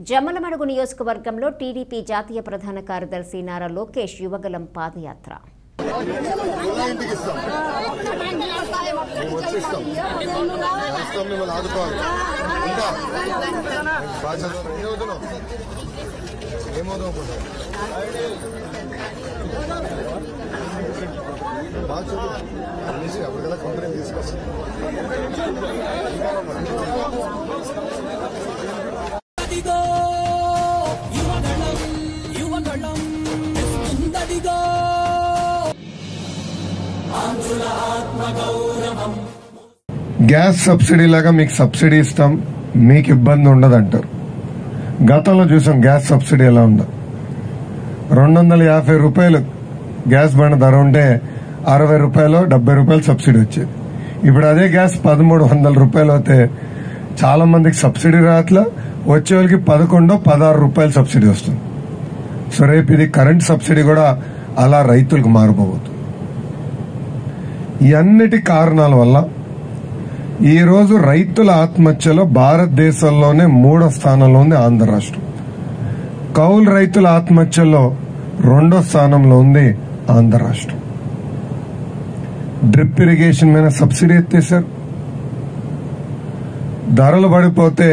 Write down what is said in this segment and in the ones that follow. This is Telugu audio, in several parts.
జమ్మలమడుగు నియోజకవర్గంలో టీడీపీ జాతీయ ప్రధాన కార్యదర్శి నారా లోకేష్ యువగలం పాదయాత్ర ఇంటికి ఇస్తాం ఆంధ్రుల గ్యాస్ సబ్సిడీ లాగా మీకు సబ్సిడీ ఇస్తాం మీకు ఇబ్బంది ఉండదు అంటారు గతంలో చూసాం గ్యాస్ సబ్సిడీ ఎలా ఉందో. రెండు వందల యాభై రూపాయలు గ్యాస్ బండ ధర ఉంటే అరవై రూపాయలు డెబ్బై రూపాయలు సబ్సిడీ వచ్చేది. ఇప్పుడు అదే గ్యాస్ పదమూడు వందల రూపాయలు అయితే చాలా మందికి సబ్సిడీ రావట్లా వచ్చే వాళ్ళకి పదకొండో పదహారు రూపాయలు సబ్సిడీ వస్తుంది. సో రేపు ఇది కరెంట్ సబ్సిడీ కూడా అలా రైతులకు మారిపోబోతుంది ఈ అన్నిటి కారణాల వల్ల ఈరోజు రైతుల ఆత్మహత్యలో భారతదేశంలోనే మూడో స్థానంలో ఉంది ఆంధ్ర రాష్ట్రం. కౌలు రైతుల ఆత్మహత్యలో రెండో స్థానంలో ఉంది ఆంధ్ర రాష్ట్రం. డ్రిప్ ఇరిగేషన్ మీద సబ్సిడీ ఎత్తేశారు. ధరలు పడిపోతే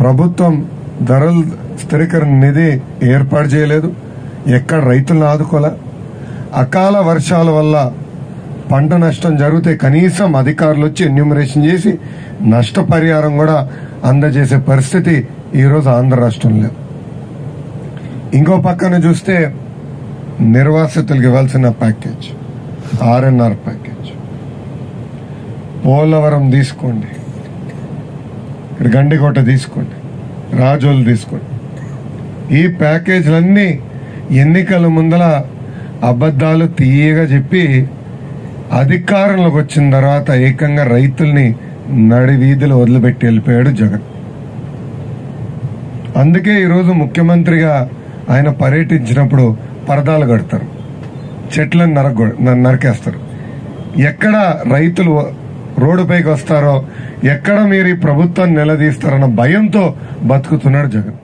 ప్రభుత్వం ధరల స్థిరీకరణ నిధి ఏర్పాటు చేయలేదు. ఎక్కడ రైతులను ఆదుకోలే. అకాల వర్షాల వల్ల పంట నష్టం జరిగితే కనీసం అధికారులు వచ్చి ఎన్యూమరేషన్ చేసి నష్టపరిహారం కూడా అందజేసే పరిస్థితి ఈరోజు ఆంధ్ర రాష్ట్రంలో. ఇంకో పక్కన చూస్తే నిర్వాసితులకు ఇవ్వాల్సిన ప్యాకేజ్ ఆర్ఎన్ఆర్ ప్యాకేజ్. పోలవరం తీసుకోండి. ఇక్కడ గండికోట తీసుకోండి. రాజోలు తీసుకోండి. ఈ ప్యాకేజీలన్నీ ఎన్నికల ముందల అబద్ధాలు తీయగా చెప్పి అధికారంలోకి వచ్చిన తర్వాత ఏకంగా రైతుల్ని నడి వీధిలో వదిలిపెట్టి వెళ్ళిపోయాడు జగన్. అందుకే ఈరోజు ముఖ్యమంత్రిగా ఆయన పర్యటించినప్పుడు పరదాలు కడతారు. చెట్లను నరగ నరికేస్తారు. ఎక్కడ రైతులు రోడ్డుపైకి వస్తారో ఎక్కడ మీరు ఈ ప్రభుత్వాన్ని నిలదీస్తారన్న భయంతో బతుకుతున్నాడు జగన్.